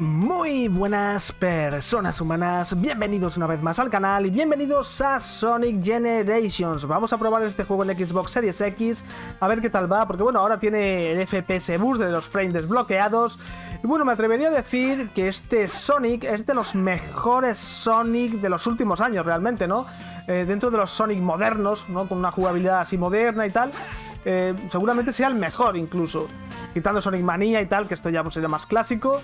Muy buenas personas humanas, bienvenidos una vez más al canal y bienvenidos a Sonic Generations. Vamos a probar este juego en Xbox Series X, a ver qué tal va, porque bueno, ahora tiene el FPS boost de los frames desbloqueados. Y bueno, me atrevería a decir que este Sonic es de los mejores Sonic de los últimos años realmente, ¿no? Eh, dentro de los Sonic modernos, ¿no? Con una jugabilidad así moderna y tal. Eh, seguramente sea el mejor incluso. Quitando Sonic Mania y tal, que esto ya pues, sería más clásico.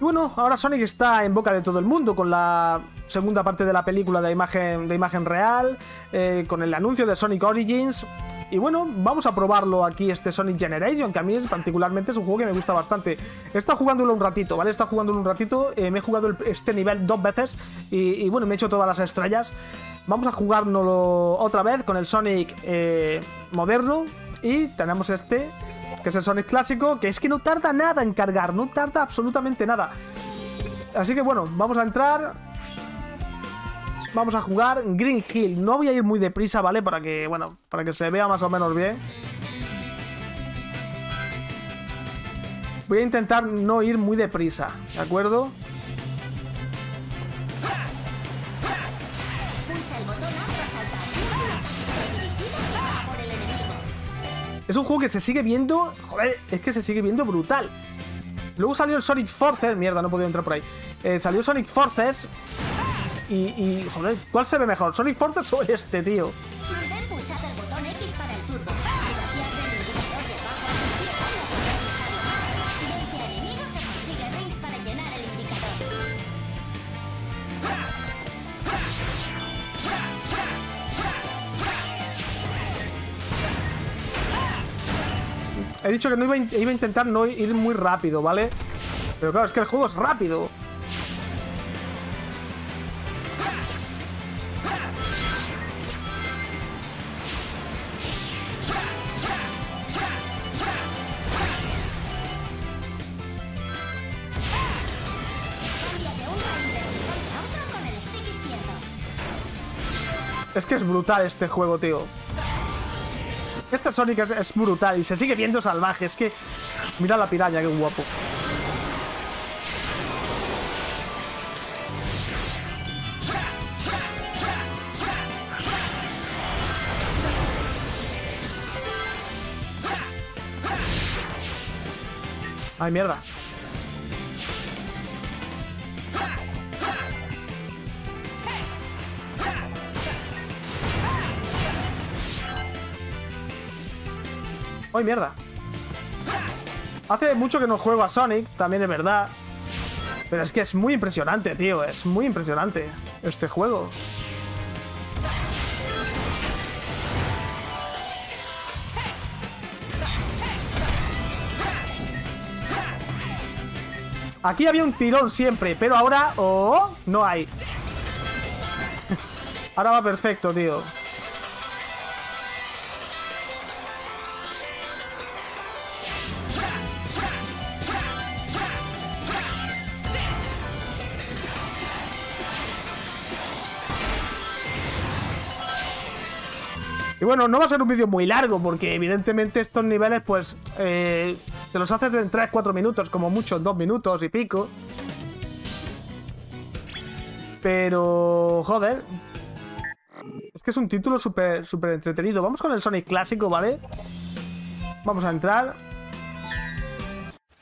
Y bueno, ahora Sonic está en boca de todo el mundo con la segunda parte de la película de imagen, de imagen real, eh, con el anuncio de Sonic Origins. Y bueno, vamos a probarlo aquí, este Sonic Generation, que a mí particularmente es un juego que me gusta bastante. He estado jugándolo un ratito, ¿vale? He estado jugándolo un ratito, eh, me he jugado este nivel dos veces y, bueno, me he hecho todas las estrellas. Vamos a jugárnoslo otra vez con el Sonic eh, moderno y tenemos este que es el Sonic clásico, que es que no tarda nada en cargar, no tarda absolutamente nada. Así que bueno, vamos a entrar. Vamos a jugar Green Hill. No voy a ir muy deprisa, ¿vale? Para que, bueno, para que se vea más o menos bien. Voy a intentar no ir muy deprisa, ¿de acuerdo? Es un juego que se sigue viendo... Joder, es que se sigue viendo brutal. Luego salió el Sonic Forces... Mierda, no he podido entrar por ahí. Eh, salió Sonic Forces... Y, y, joder, ¿cuál se ve mejor? ¿Sonic Forces o este, tío? He dicho que no iba a, intentar no ir muy rápido, ¿vale? Pero claro, es que el juego es rápido. Es que es brutal este juego, tío. Este Sonic es, brutal y se sigue viendo salvaje. Es que... Mira la piraña, qué guapo. Ay, mierda. ¡Ay, mierda! Hace mucho que no juego a Sonic, también es verdad. Pero es que es muy impresionante, tío. Es muy impresionante este juego. Aquí había un tirón siempre, pero ahora... ¡Oh! No hay. ahora va perfecto, tío. Y bueno, no va a ser un vídeo muy largo, porque evidentemente estos niveles, pues, eh, te los haces en 3-4 minutos, como mucho, en 2 minutos y pico. Pero, joder. Es que es un título súper súper entretenido. Vamos con el Sonic clásico, ¿vale? Vamos a entrar.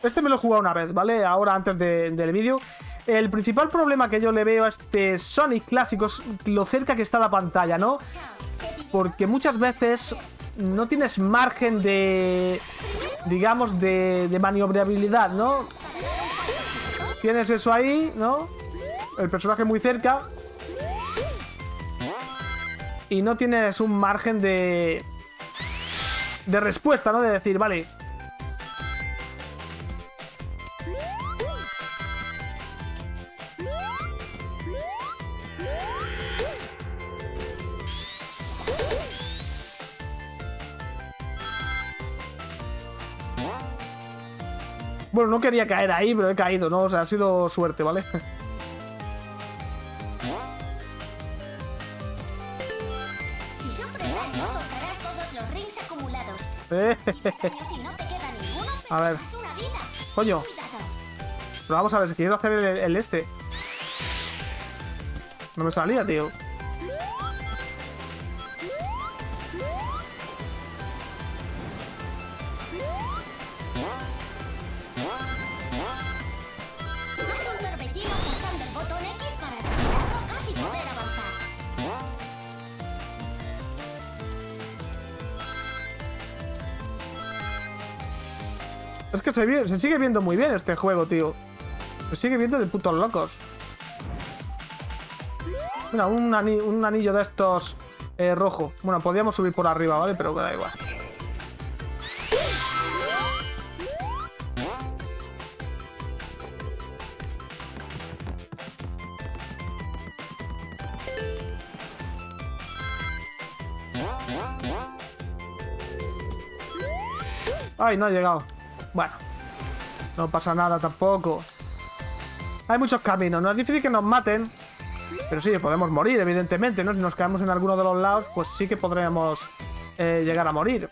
Este me lo he jugado una vez, ¿vale? Ahora antes del vídeo. El principal problema que yo le veo a este Sonic clásico es lo cerca que está la pantalla, ¿no? Porque muchas veces no tienes margen de, digamos, de, de maniobrabilidad, ¿no? Tienes eso ahí, ¿no? El personaje muy cerca. Y no tienes un margen de... De respuesta, ¿no? De decir, vale, Bueno, no quería caer ahí, pero he caído, ¿no? O sea, ha sido suerte, ¿vale? Eh. Si no te queda ninguno, A ver. Coño. Pero vamos a ver, si quiero hacer el, el este. No me salía, tío. Es que se, sigue viendo muy bien este juego, tío. Se sigue viendo de putos locos. Mira, un anillo de estos eh, rojo. Bueno, podíamos subir por arriba, ¿vale? Pero da igual. Ay, no ha llegado. Bueno, no pasa nada tampoco. Hay muchos caminos, no es difícil que nos maten. Pero sí, podemos morir, evidentemente, ¿no? Si nos quedamos en alguno de los lados, pues sí que podríamos eh, llegar a morir.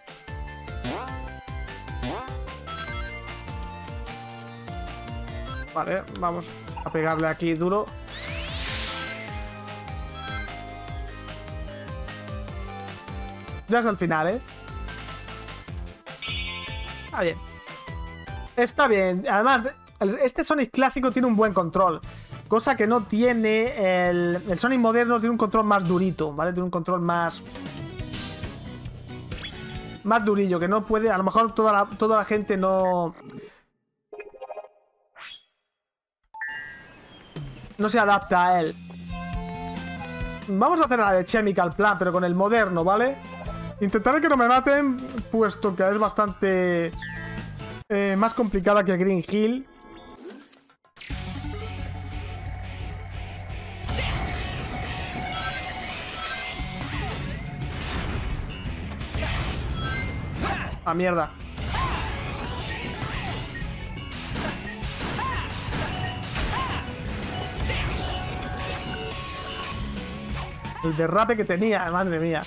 Vale, vamos a pegarle aquí duro. Ya es el final, ¿eh? Está bien. Está bien. Además, este Sonic clásico tiene un buen control. Cosa que no tiene el, el Sonic moderno, tiene un control más durito, ¿vale? Tiene un control más... Más durillo, que no puede... A lo mejor toda la, toda la gente no... No se adapta a él. Vamos a hacer la de Chemical Plan, pero con el moderno, ¿vale? Intentaré que no me maten, puesto que es bastante eh, más complicada que Green Hill. A mierda. El derrape que tenía, madre mía.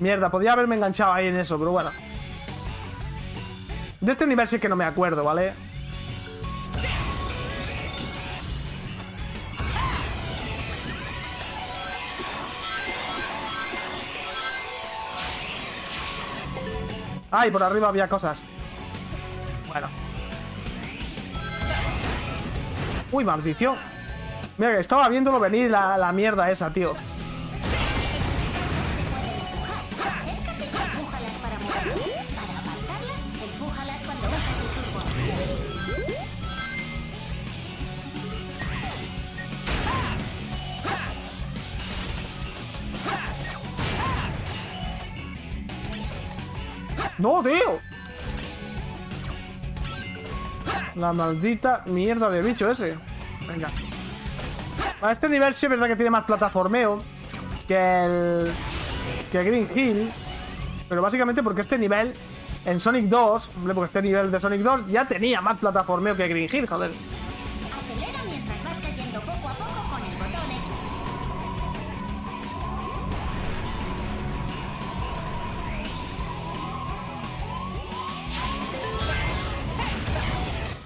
Mierda, podía haberme enganchado ahí en eso, pero bueno. De este nivel sí que no me acuerdo, ¿vale? Ay, por arriba había cosas. Bueno. Uy, maldición. Mira, estaba viéndolo venir la, la mierda esa, tío. ¡No, tío! La maldita mierda de bicho ese. Venga. A este nivel sí es verdad que tiene más plataformeo que el... que Green Hill. Pero básicamente porque este nivel en Sonic 2, hombre, porque este nivel de Sonic 2 ya tenía más plataformeo que Green Hill, joder.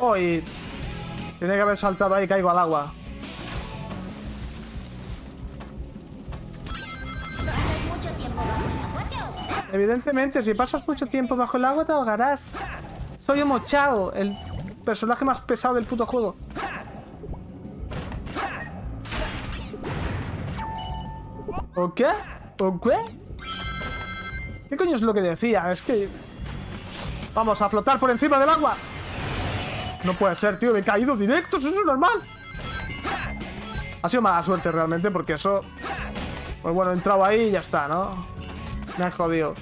Hoy tiene que haber saltado ahí y caigo al agua. Evidentemente, si pasas mucho tiempo bajo el agua te ahogarás. Soy Omo Chao, el personaje más pesado del puto juego. ¿O qué? ¿O qué? ¿Qué coño es lo que decía? Es que... Vamos a flotar por encima del agua. No puede ser, tío. Me he caído directo. Eso es normal. Ha sido mala suerte realmente porque eso... Pues bueno, he entrado ahí y ya está, ¿no? Me has jodido.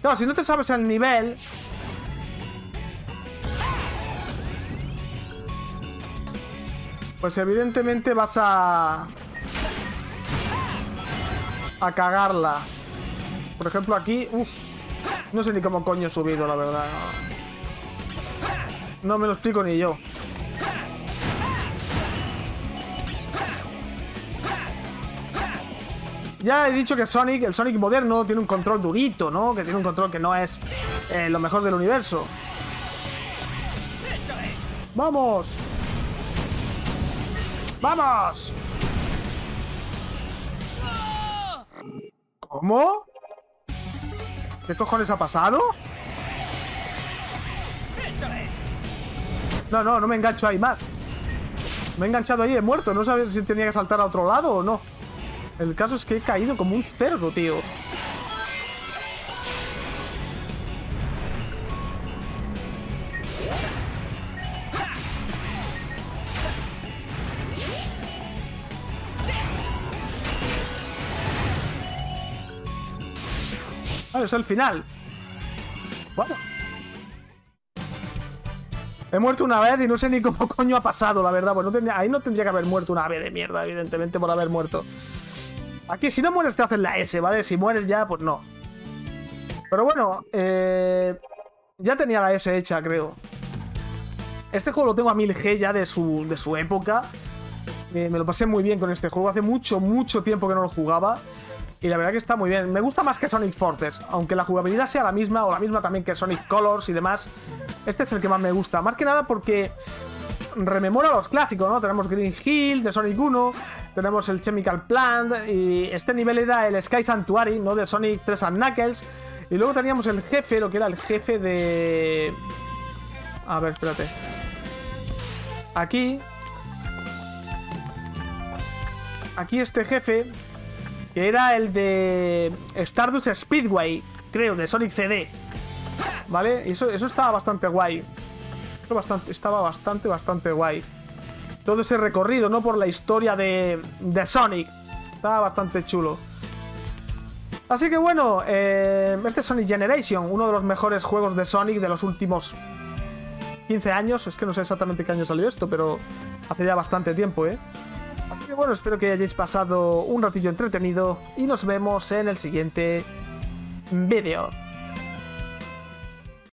Claro, si no te sabes el nivel... Pues evidentemente vas a... A cagarla. Por ejemplo, aquí... Uf, no sé ni cómo coño he subido, la verdad. No, me lo explico ni yo. Ya he dicho que Sonic, el Sonic moderno, tiene un control durito, ¿no? Que tiene un control que no es eh, lo mejor del universo. ¡Vamos! ¡Vamos! ¿Cómo? ¿Qué cojones ha pasado? No, no, no me engancho ahí más. Me he enganchado ahí he muerto. No sabía si tenía que saltar a otro lado o no. El caso es que he caído como un cerdo, tío. Vale, es el final. Bueno. He muerto una vez y no sé ni cómo coño ha pasado, la verdad. Pues no tendría, ahí no tendría que haber muerto una vez de mierda, evidentemente, por haber muerto. Aquí, si no mueres, te hacen la S, ¿vale? Si mueres ya, pues no. Pero bueno, eh, ya tenía la S hecha, creo. Este juego lo tengo a 1000G ya de su, de su época. me lo pasé muy bien con este juego. Hace mucho, mucho tiempo que no lo jugaba. Y la verdad que está muy bien. Me gusta más que Sonic Forces, aunque la jugabilidad sea la misma o la misma también que Sonic Colors y demás. Este es el que más me gusta. Más que nada porque rememora los clásicos, ¿no? Tenemos Green Hill de Sonic 1, tenemos el Chemical Plant y este nivel era el Sky Sanctuary, ¿no? De Sonic 3 and Knuckles. Y luego teníamos el jefe, lo que era el jefe de... A ver, espérate. Aquí... Aquí este jefe que era el de Stardust Speedway, creo, de Sonic CD. ¿Vale? Eso, eso estaba bastante guay. estaba bastante, bastante guay. Todo ese recorrido, ¿no? Por la historia de, de Sonic. Estaba bastante chulo. Así que bueno, eh, este es Sonic Generation, uno de los mejores juegos de Sonic de los últimos 15 años. Es que no sé exactamente qué año salió esto, pero hace ya bastante tiempo, ¿eh? Bueno, espero que hayáis pasado un ratillo entretenido y nos vemos en el siguiente vídeo.